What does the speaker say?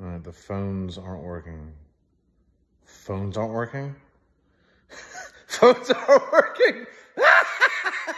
All right, the phones aren't working. Phones aren't working? phones aren't working!